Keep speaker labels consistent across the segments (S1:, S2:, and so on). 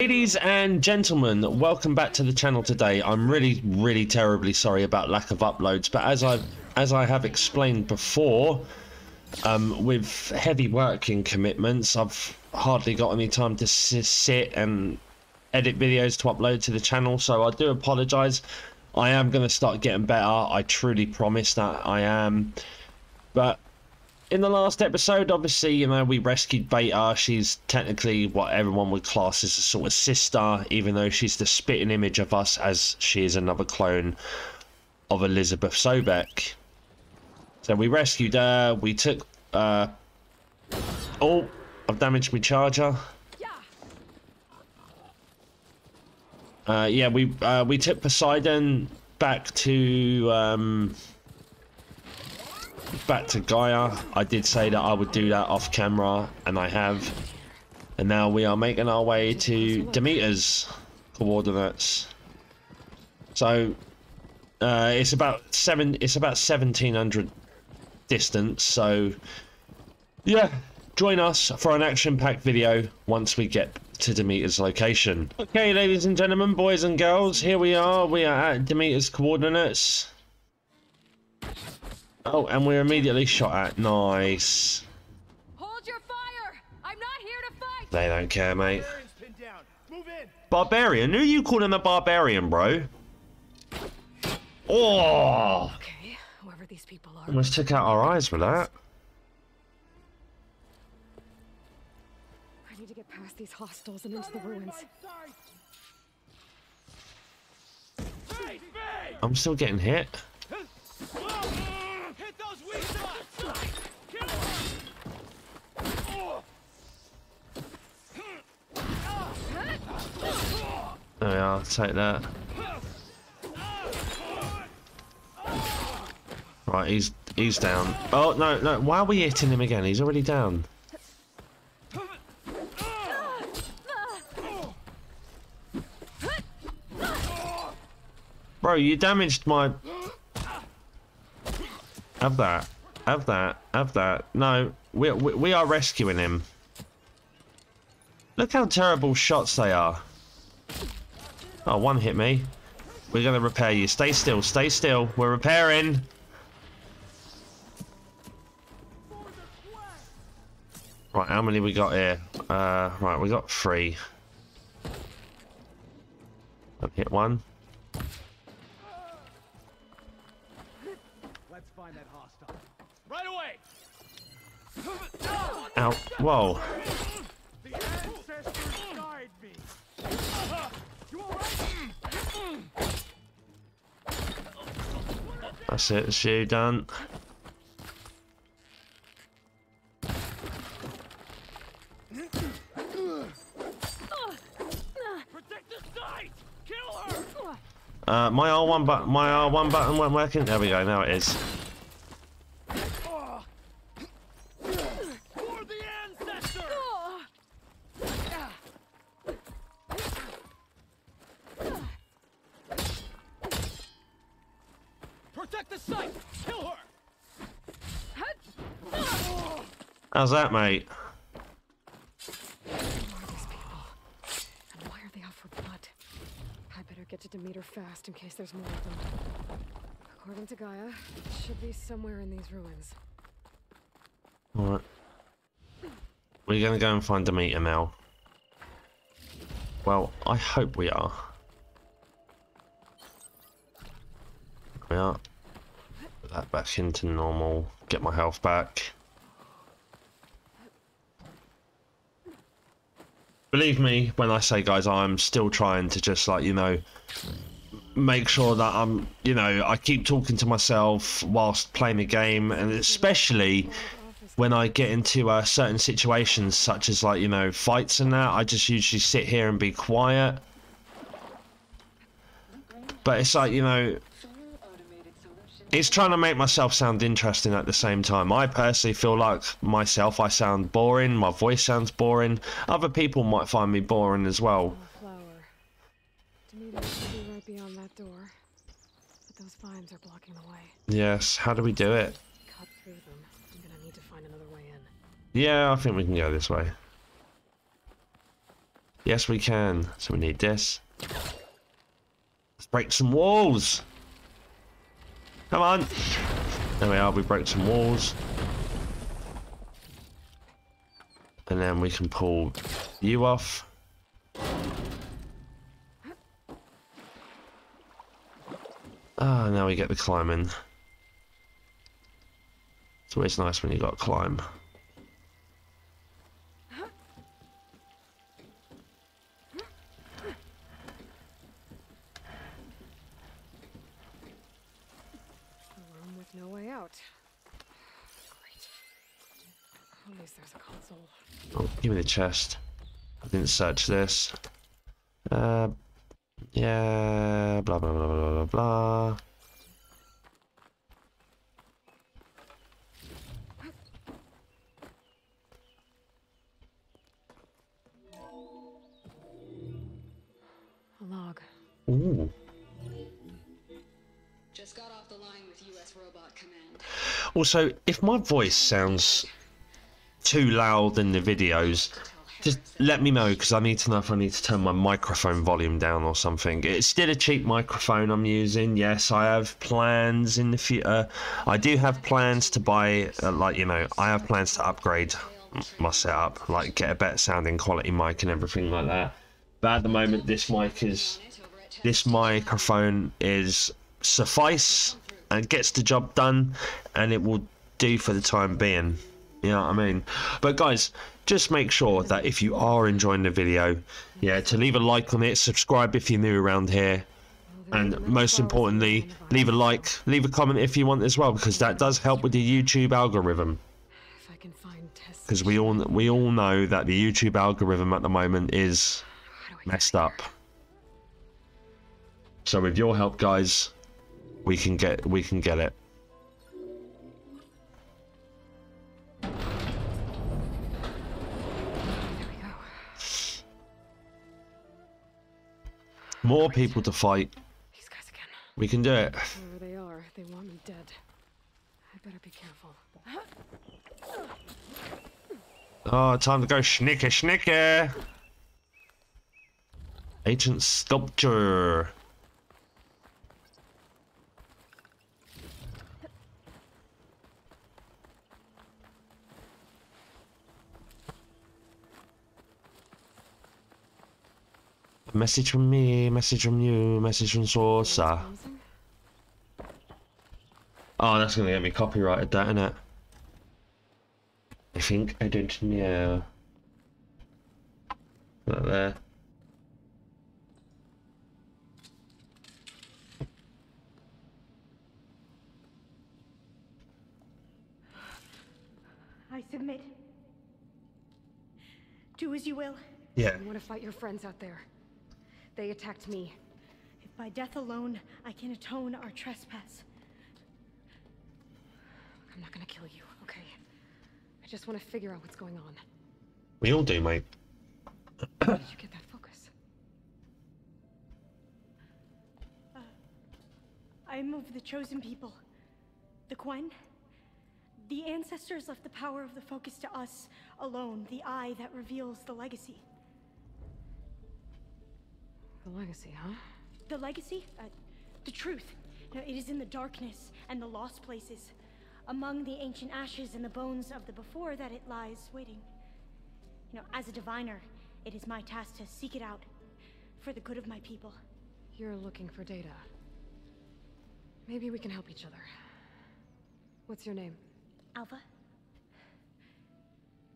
S1: Ladies and gentlemen, welcome back to the channel today. I'm really, really terribly sorry about lack of uploads, but as I as I have explained before, um, with heavy working commitments, I've hardly got any time to sit and edit videos to upload to the channel. So I do apologise. I am going to start getting better. I truly promise that I am. But in the last episode, obviously, you know, we rescued Beta. She's technically what everyone would class as a sort of sister, even though she's the spitting image of us as she is another clone of Elisabet Sobeck. So we rescued her. We took... Uh... Oh, I've damaged my charger. Uh, yeah, we uh, we took Poseidon back to... Um back to Gaia. I did say that I would do that off camera, and I have. And now we are making our way to Demeter's coordinates. So uh, it's about seven. It's about seventeen hundred distance. So yeah, join us for an action-packed video once we get to Demeter's location. Okay, ladies and gentlemen, boys and girls, here we are. We are at Demeter's coordinates. Oh, and we're immediately shot at. Nice.
S2: Hold your fire! I'm not here to fight!
S1: They don't care, mate. Barbarian? Who are you calling a barbarian, bro? Oh!
S2: Okay, whoever these people are.
S1: Almost took out our eyes with that.
S2: I need to get past these hostiles and into the ruins.
S1: I'm still getting hit. There we are, take that. Right, he's he's down. Oh no, no, why are we hitting him again? He's already down. Bro, you damaged my have that. Have that. Have that. No, we, we, we are rescuing him. Look how terrible shots they are. Oh, one hit me. We're going to repair you. Stay still. Stay still. We're repairing. Right, how many we got here? Uh, right, we got three. I've hit one. Ow. Whoa. That's it. It's you
S3: her!
S1: Uh, my R1 button, my R1 button weren't working. There we go. Now it is.
S3: For the ancestor! Protect the site! Kill her!
S1: How's that, mate?
S2: Who are these people? And why are they out for blood? I better get to Demeter fast in case there's more of them. According to Gaia, it should be somewhere in these ruins.
S1: Alright. We're gonna go and find Demeter now. Well, I hope we are. We are. Put that back into normal. Get my health back. Believe me when I say, guys, I'm still trying to just like, you know, make sure that I'm, you know, I keep talking to myself whilst playing the game, and especially when I get into uh, certain situations, such as like you know fights and that, I just usually sit here and be quiet. But it's like you know, it's trying to make myself sound interesting at the same time. I personally feel like myself, I sound boring. My voice sounds boring. Other people might find me boring as well.
S2: Oh, flower. Demeter should be right beyond that door. But those vines are blocking the way.
S1: Yes. How do we do it?
S2: Cut through them. I'm gonna need to find another way in.
S1: Yeah, I think we can go this way. Yes, we can. So we need this. Let's break some walls. Come on. There we are. We broke some walls. And then we can pull you off. Ah, now we get the climbing. It's always nice when you got to climb.
S2: A room with no way out. Great. At least there's a console.
S1: Oh, give me the chest. I didn't search this. Uh, yeah, blah blah blah blah blah blah.
S2: A log.
S1: Ooh.
S4: Just got off the line with U.S. Robot Command.
S1: Also, if my voice sounds too loud in the videos, just let me know because I need to know if I need to turn my microphone volume down or something. It's still a cheap microphone I'm using. Yes, I have plans in the future. I do have plans to buy, uh, like you know, I have plans to upgrade my setup, like get a better sounding quality mic and everything like that. But at the moment, this mic is this microphone is suffice and gets the job done and it will do for the time being you know what i mean but guys just make sure that if you are enjoying the video yeah to leave a like on it subscribe if you're new around here and most importantly leave a like leave a comment if you want as well because that does help with the youtube algorithm
S2: If I can find Tess.
S1: because we all we all know that the youtube algorithm at the moment is
S2: How do I get
S1: messed up. So with your help, guys, we can get we can get it.
S2: There we go.
S1: More people to fight.
S2: These guys again.
S1: We can do it.
S2: Wherever they are, they want me dead. I better be careful.
S1: Oh, time to go snicker snicker. Ancient sculpture. Message from me, message from you, message from Saucer.
S2: Ah.
S1: Oh, that's gonna get me copyrighted, that, innit? I think I don't know. Not there.
S5: I submit. Do as you will.
S1: Yeah.
S2: You want to fight your friends out there? They attacked me.
S5: If by death alone I can atone our trespass.
S2: I'm not gonna kill you, okay? I just want to figure out what's going on.
S1: We all do, mate.
S2: Where did you get that focus?
S5: Uh, I am of the chosen people. The Quen. The ancestors left the power of the focus to us alone, the eye that reveals the legacy.
S2: The legacy, huh?
S5: The legacy? Uh, the truth. No, it is in the darkness and the lost places. Among the ancient ashes and the bones of the before that it lies waiting. You know, as a diviner, it is my task to seek it out for the good of my people.
S2: You're looking for data. Maybe we can help each other. What's your name?
S5: Alva?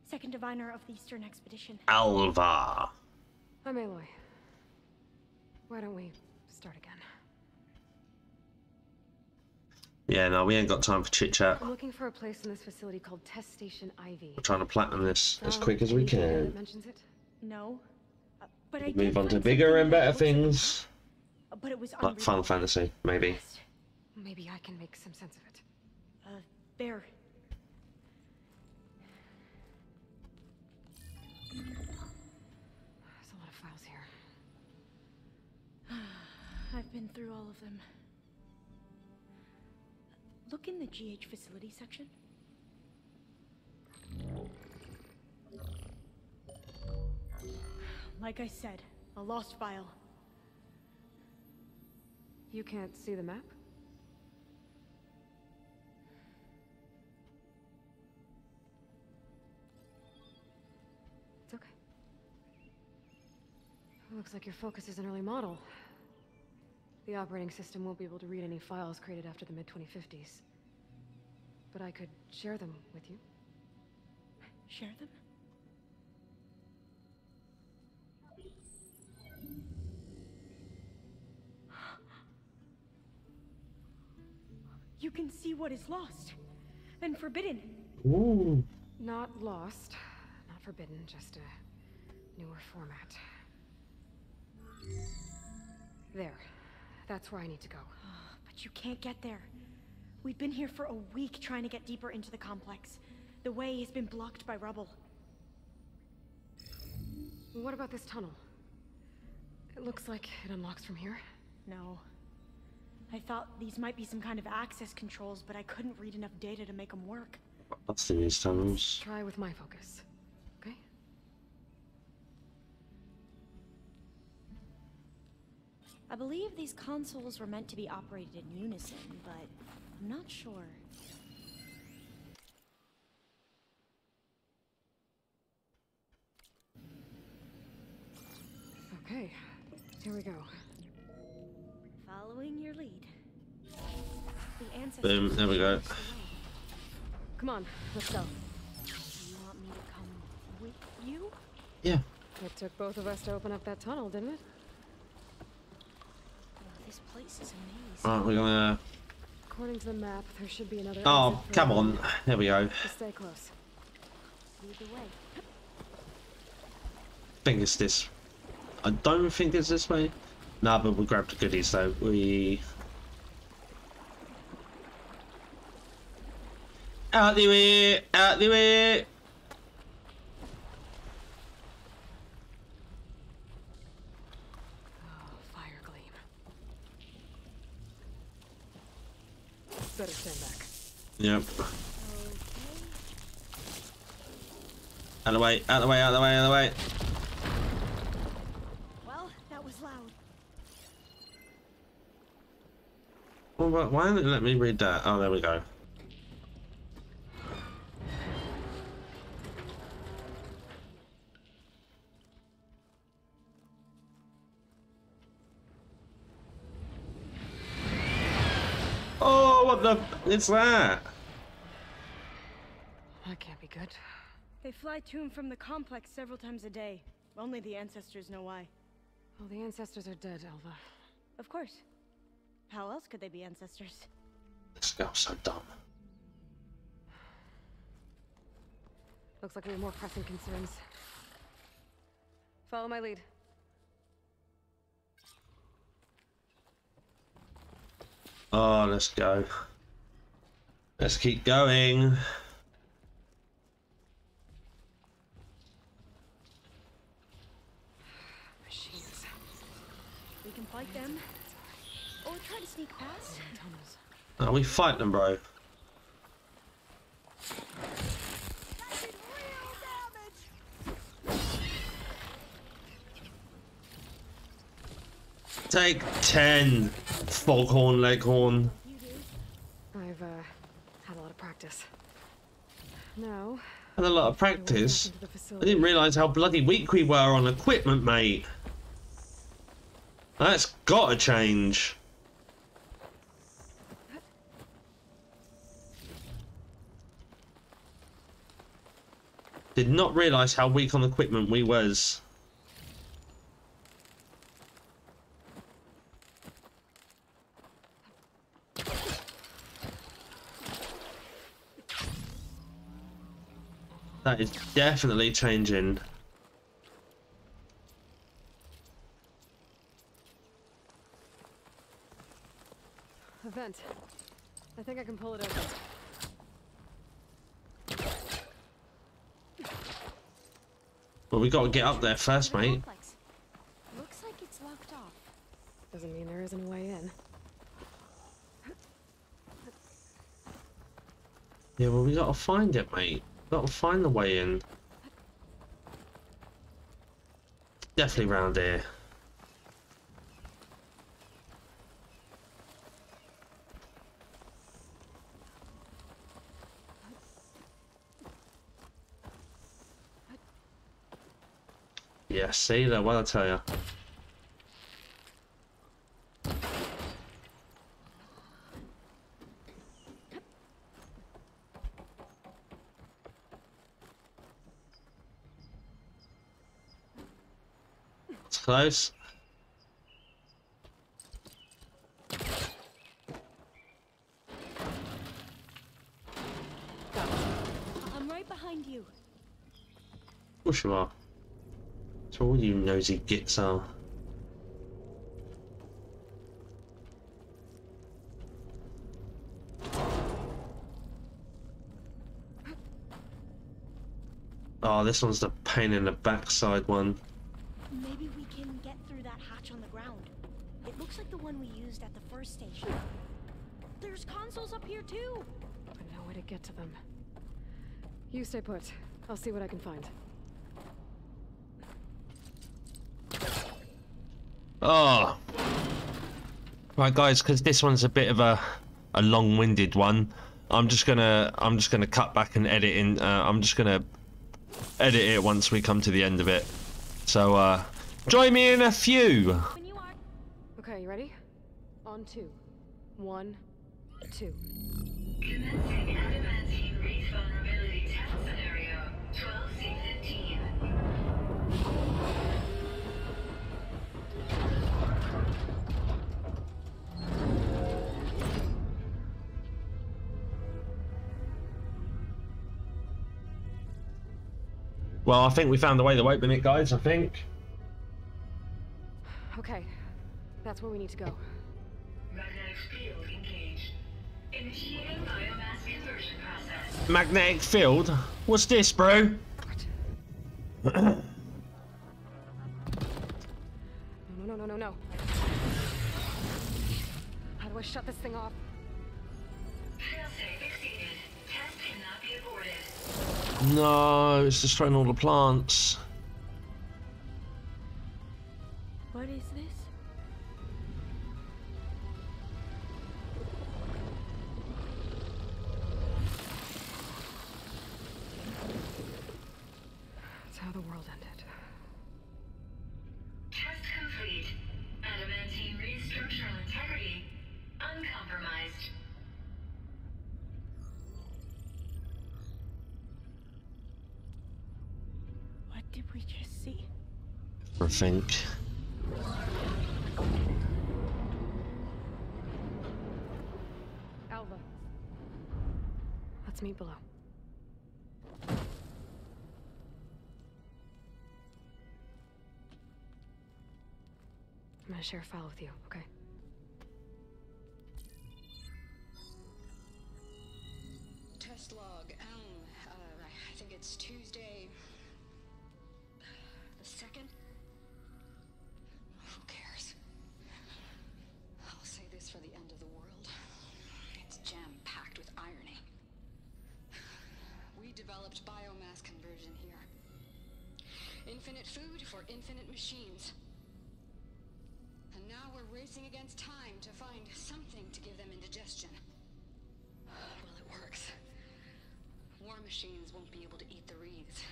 S5: Second diviner of the Eastern Expedition.
S1: Alva.
S2: I'm Aloy. Why don't we start again?
S1: Yeah, no, we ain't got time for chit chat.
S2: I'm looking for a place in this facility called Test Station Ivy.
S1: We're trying to platinum this as quick as we
S2: any data that
S1: can.
S2: mentions it?
S5: No. Uh, but I
S1: Move on to bigger and better things.
S5: But it was
S1: Like Final. Fantasy, maybe.
S2: Maybe I can make some sense of it.
S5: Uh, bear.
S2: There's a lot of files here.
S5: I've been through all of them. Look in the GH facility section. Like I said, a lost file.
S2: You can't see the map? It's okay. Looks like your focus is an early model. The operating system won't be able to read any files created after the mid-2050s. But I could share them with you.
S5: Share them? You can see what is lost and forbidden.
S1: Ooh.
S2: Not lost, not forbidden, just a newer format. There. That's where I need to go.
S5: But you can't get there. We've been here for a week trying to get deeper into the complex. The way has been blocked by rubble.
S2: What about this tunnel? It looks like it unlocks from here.
S5: No. I thought these might be some kind of access controls, but I couldn't read enough data to make them work.
S1: What's in these tunnels?
S2: Try with my focus.
S5: I believe these consoles were meant to be operated in unison, but I'm not sure.
S2: Okay. Here we go.
S5: Following your lead. The ancestors.
S1: Boom, there we go.
S2: Come on, let's go.
S5: You want me to come with you?
S1: Yeah.
S2: It took both of us to open up that tunnel, didn't it?
S5: This place is amazing.
S1: Right, we're gonna.
S2: According to the map, there should be another
S1: Oh, come
S2: everyone.
S1: on. There we go.
S2: Just stay close.
S5: Lead the way.
S1: I think it's this. I don't think it's this way. Nah, but we grabbed the goodies though. We. Out the way! Out the way!
S2: Oh, Firegleam. Better stand back.
S1: Yep. Out of the way, out of the way, out of the way, out of the way.
S5: Well, that was loud.
S1: Well, why- didn't it let me read that? Oh, there we go. It's that.
S2: That can't be good.
S5: They fly to and from the complex several times a day. Only the ancestors know why.
S2: Well, the ancestors are dead, Alva.
S5: Of course. How else could they be ancestors?
S1: This girl's so dumb.
S2: Looks like we have more pressing concerns. Follow my lead.
S1: Oh, let's go. Let's keep going.
S2: Machines.
S5: We can fight them. Or try to sneak past.
S1: Oh, we fight them, bro. Take 10, foghorn leghorn.
S5: You do.
S2: I've, uh, had a lot of practice. Now,
S1: Had a lot of practice. I didn't realise how bloody weak we were on equipment, mate. That's gotta change. Did not realise how weak on equipment we was. That is definitely changing.
S2: A vent. I think I can pull it open.
S1: But we gotta get up there first, mate.
S5: Looks like it's locked off.
S2: Doesn't mean there isn't a way in.
S1: Yeah, well, we gotta find it, mate. Gotta find the way in. Definitely round here. Yeah, see that? What I tell you. Close.
S5: I'm right behind you.
S1: Of course you are. So all you nosy gits are. Oh, this one's the pain in the backside one.
S5: Maybe we can get through that hatch on the ground. It looks like the one we used at the first station. There's consoles up here too.
S2: But no way to get to them. You stay put. I'll see what I can find.
S1: Oh. Right, guys, because this one's a bit of a a long-winded one. I'm just gonna I'm just gonna cut back and edit in. Uh, I'm just gonna edit it once we come to the end of it. So uh, join me in a few.
S5: When you are.
S2: Okay, you ready? On two. One, two.
S6: Commencing adamantine reef vulnerability test scenario 12C15.
S1: Well, I think we found the way to open it, guys. I think.
S2: Okay, that's where we need to go.
S6: Magnetic field.
S1: What's this, bro?
S2: No, no, no, no, no. How do I shut this thing off?
S6: Failsafe exceeded. Test cannot be aborted.
S1: No, it's destroying all the plants. I think.
S2: Alva. Let's meet below. I'm gonna share a file with you, okay?
S4: Test log. Um, uh, I think it's Tuesday. Machines. And now we're racing against time to find something to give them indigestion. Well, it works. War machines won't be able to eat the wreaths.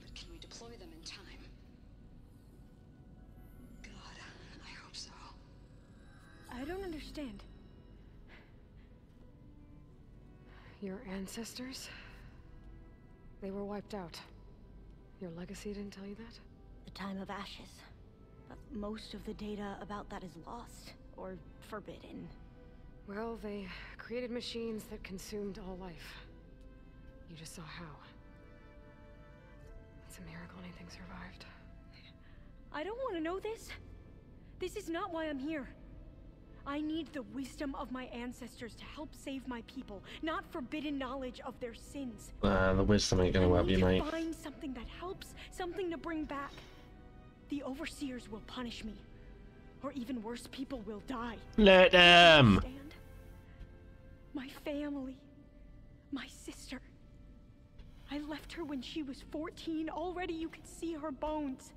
S4: But can we deploy them in time? God, I hope so.
S5: I don't understand.
S2: Your ancestors? They were wiped out. Your legacy didn't tell you that?
S5: The time of ashes. But most of the data about that is lost or forbidden.
S2: Well, they created machines that consumed all life. You just saw how. It's a miracle anything survived.
S5: I don't want to know this. This is not why I'm here. I need the wisdom of my ancestors to help save my people, not forbidden knowledge of their sins.
S1: Uh, the wisdom ain't gonna
S5: I
S1: help
S5: need
S1: you,
S5: to
S1: mate.
S5: find something that helps, something to bring back. The overseers will punish me, or even worse, people will die.
S1: Let them.
S5: My family, my sister. I left her when she was 14. Already you could see her bones.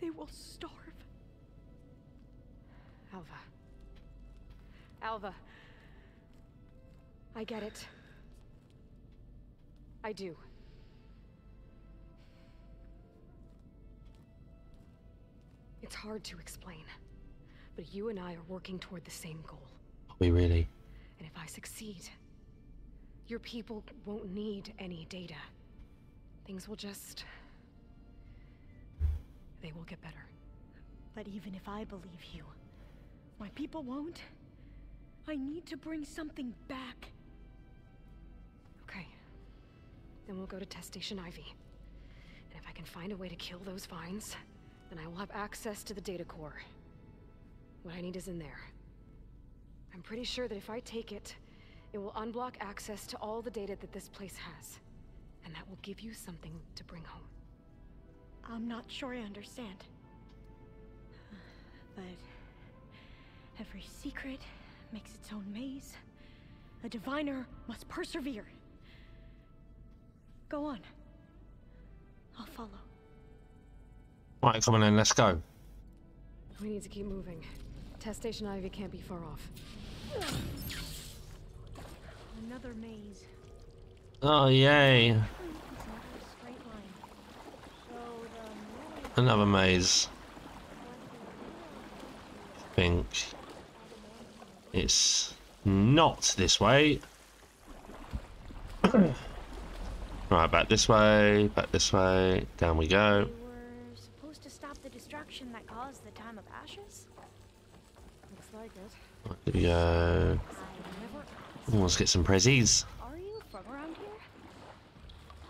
S5: They will starve.
S2: Alva. Alva. I get it. I do. It's hard to explain. But you and I are working toward the same goal.
S1: Are we really?
S2: And if I succeed, your people won't need any data. Things will just... They will get better.
S5: But even if I believe you, my people won't. I need to bring something back.
S2: Okay. Then we'll go to Test Station Ivy. And if I can find a way to kill those vines, then I will have access to the data core. What I need is in there. I'm pretty sure that if I take it, it will unblock access to all the data that this place has. And that will give you something to bring home.
S5: I'm not sure I understand. But every secret makes its own maze. A diviner must persevere. Go on. I'll follow.
S1: Right, come on then, let's go.
S2: We need to keep moving. Test Station Ivy can't be far off.
S5: Another maze.
S1: Oh, yay.
S5: It's never a straight line. So the more
S1: Another maze. I think it's not this way. right, back this way, back this way, down we go.
S5: They were supposed to stop the destruction that caused the Time of Ashes?
S2: Looks like it.
S1: Right, here we go.
S5: I never asked.
S1: Ooh, let's get some prezzies.
S5: Are you from around here?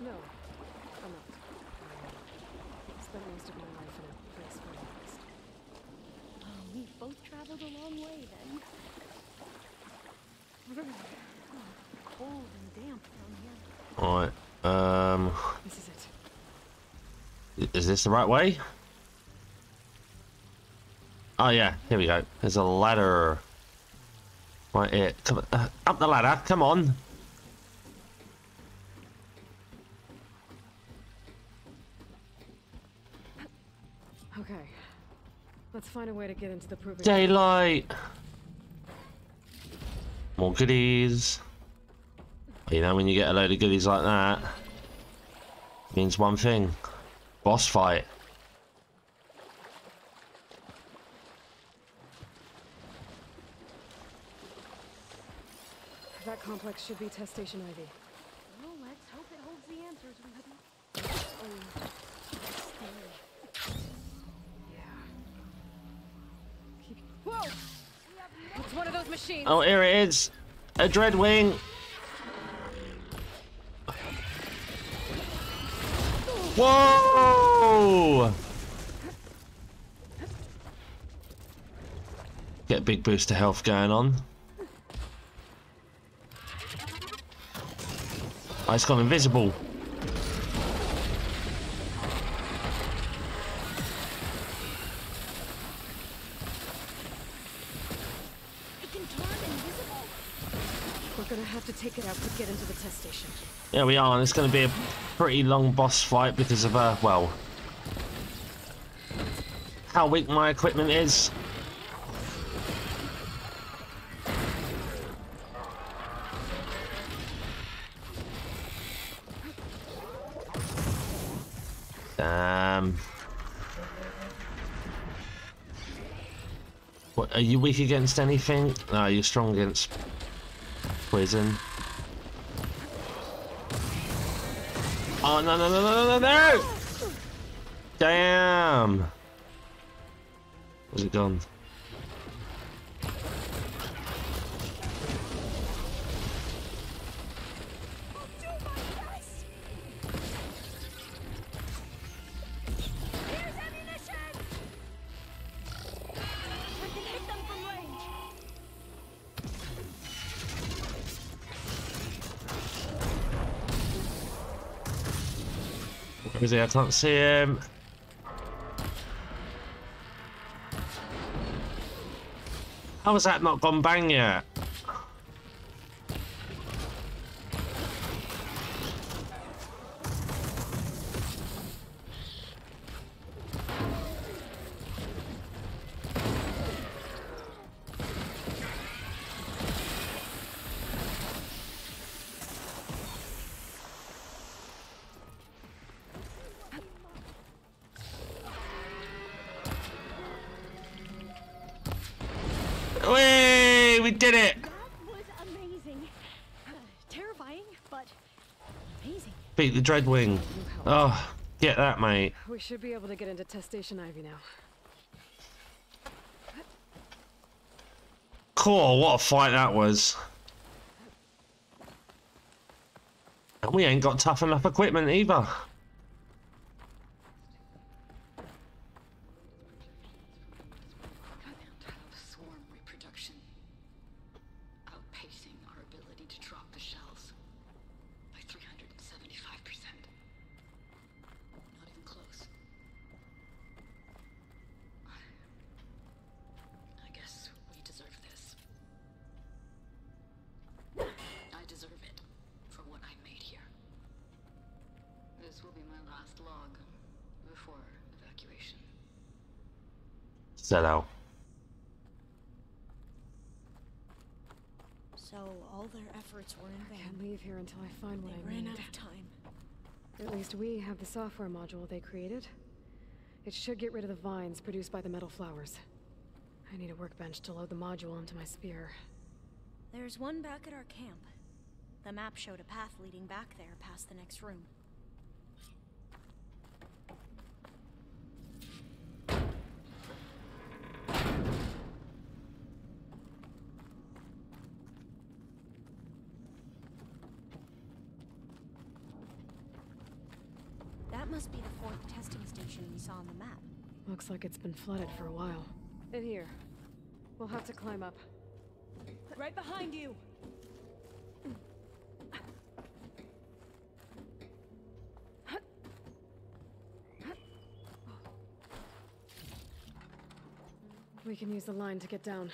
S2: No, I'm not. I spent most of my life in a place where I was.
S5: Oh, we both traveled a long way then. Cold and damp down here.
S1: Right, um,
S2: This is it.
S1: is this the right way? Oh yeah, here we go. There's a ladder. Right here. Come on, uh, up the ladder. Come on.
S2: Okay. Let's find a way to get into the proving.
S1: Daylight. More goodies. You know, when you get a load of goodies like that, means one thing: boss fight.
S2: That complex should be Test Station Ivy.
S5: Well, let's hope it holds the answers we. Oh, scary.
S2: Yeah. Keep... Whoa! It's one of those machines.
S1: Oh, here it is. A Dreadwing. Whoa! Get a big boost of health going on. Oh, it's gone invisible.
S5: It can turn invisible.
S2: We're gonna have to take it out to get into the test station.
S1: Yeah, we are, and it's going to be a pretty long boss fight because of, uh, well, how weak my equipment is. You weak against anything? No, you're strong against poison. Oh no no no no no no! Damn! Where's it gone? Is he? I can't see him. How has that not gone bang yet? Did it!
S5: That was amazing. Uh, terrifying, but amazing.
S1: Beat the Dreadwing. Oh, get that, mate.
S2: We should be able to get into test station Ivy now.
S1: Cool, what a fight that was. And we ain't got tough enough equipment either.
S4: This will be my last log before evacuation.
S1: Set out.
S5: So all their efforts were in vain.
S2: I can't leave here until I find what
S5: They
S2: I
S5: ran
S2: need.
S5: out of time.
S2: At least we have the software module they created. It should get rid of the vines produced by the metal flowers. I need a workbench to load the module into my spear.
S5: There's one back at our camp. The map showed a path leading back there past the next room. That must be the fourth testing station we saw on the map.
S2: Looks like it's been flooded for a while. In here. We'll have to climb up.
S5: Right behind you!
S2: We can use the line to get down.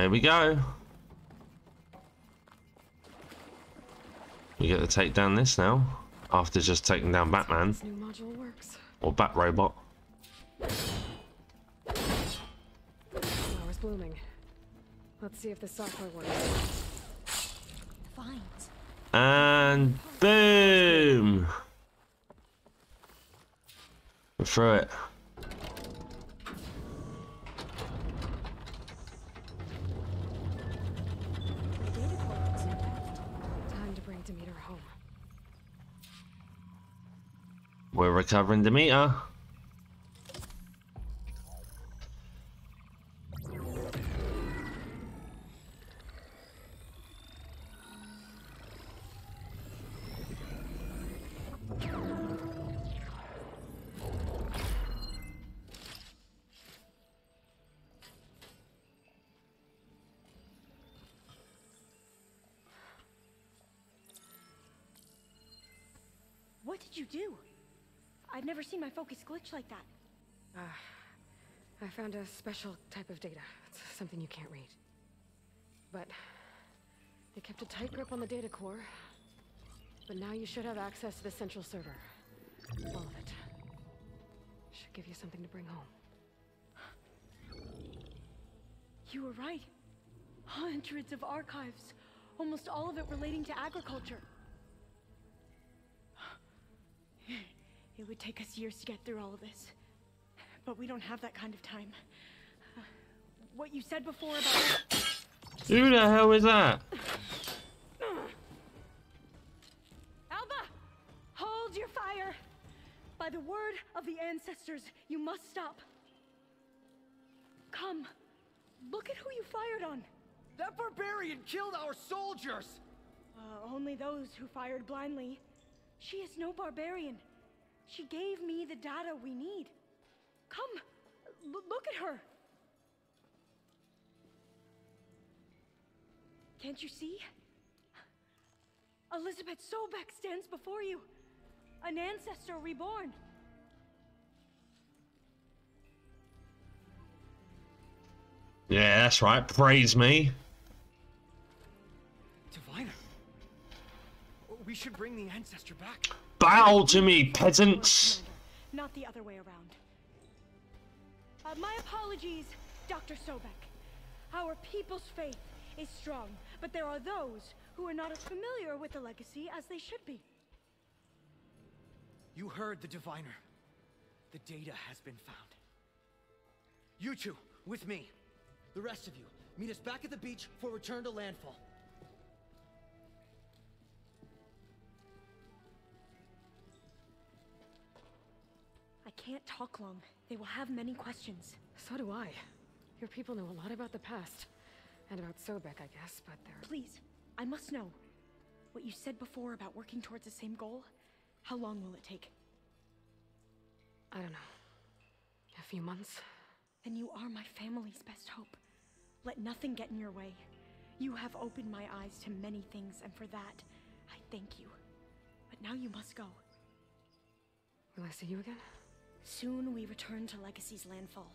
S1: Here we go. We get to take down this now. After just taking down Batman.
S2: This new module works.
S1: Or Bat Robot.
S2: Flowers blooming. Let's see if the software works.
S5: Vines.
S1: And boom! We're through it.
S5: The data core looks intact.
S2: Time to bring Demeter home.
S1: We're recovering the meter.
S5: What did you do? I've never seen my focus glitch like that.
S2: Ah, I found a special type of data. It's something you can't read. But they kept a tight grip on the data core. But now you should have access to the central server. All of it. Should give you something to bring home.
S5: You were right. Hundreds of archives. Almost all of it relating to agriculture. It would take us years to get through all of this. But we don't have that kind of time. Uh, What you said before about...
S1: Who the hell is that?
S5: Alva! Hold your fire! By the word of the ancestors, you must stop. Come. Look at who you fired on.
S3: That barbarian killed our soldiers!
S5: Uh, only those who fired blindly. She is no barbarian. She gave me the data we need. Come, look at her. Can't you see? Elisabet Sobeck stands before you, an ancestor reborn.
S1: Yeah, that's right. Praise me.
S3: We should bring the ancestor back.
S1: Bow to me, peasants.
S5: Not the other way around. Uh, my apologies, Dr. Sobeck. Our people's faith is strong, but there are those who are not as familiar with the legacy as they should be.
S3: You heard the diviner. The data has been found. You two, with me. The rest of you, meet us back at the beach for return to landfall.
S5: Can't talk long. They will have many questions.
S2: So do I. Your people know a lot about the past. And about Sobeck, I guess, but they're...
S5: Please, I must know. What you said before about working towards the same goal? How long will it take?
S2: I don't know. A few months?
S5: Then you are my family's best hope. Let nothing get in your way. You have opened my eyes to many things, and for that, I thank you. But now you must go.
S2: Will I see you again?
S5: Soon we return to Legacy's landfall.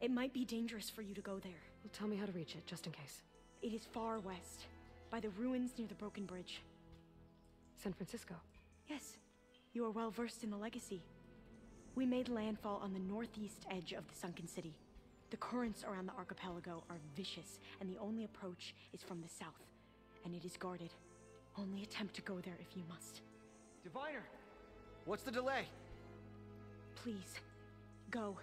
S5: It might be dangerous for you to go there.
S2: Well, tell me how to reach it, just in case.
S5: It is far west, by the ruins near the Broken Bridge.
S2: San Francisco.
S5: Yes, you are well versed in the Legacy. We made landfall on the northeast edge of the sunken city. The currents around the archipelago are vicious, and the only approach is from the south, and it is guarded. Only attempt to go there if you must.
S3: Diviner! What's the delay?
S5: Please, go.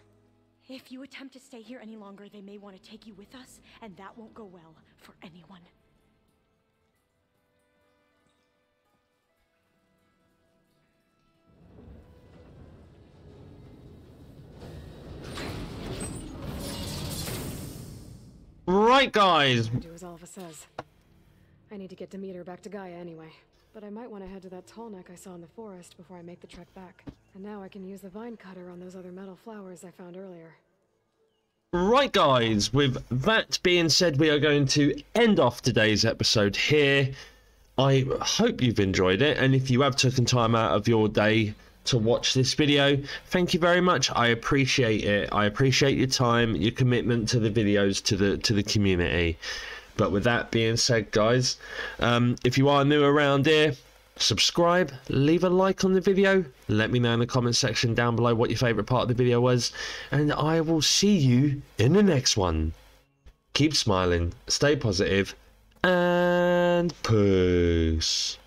S5: If you attempt to stay here any longer, they may want to take you with us, and that won't go well for anyone.
S1: Right, guys.
S2: Do as Alva says. I need to get Demeter back to Gaia anyway. But I might want to head to that tall neck I saw in the forest before I make the trek back. And now I can use the vine cutter on those other metal flowers I found earlier.
S1: Right, guys, with that being said, we are going to end off today's episode here. I hope you've enjoyed it, and if you have taken time out of your day to watch this video, thank you very much. I appreciate it. I appreciate your time, your commitment to the videos, to the to the community. But with that being said, guys, um, if you are new around here, subscribe, leave a like on the video, let me know in the comment section down below what your favourite part of the video was, and I will see you in the next one. Keep smiling, stay positive, and peace.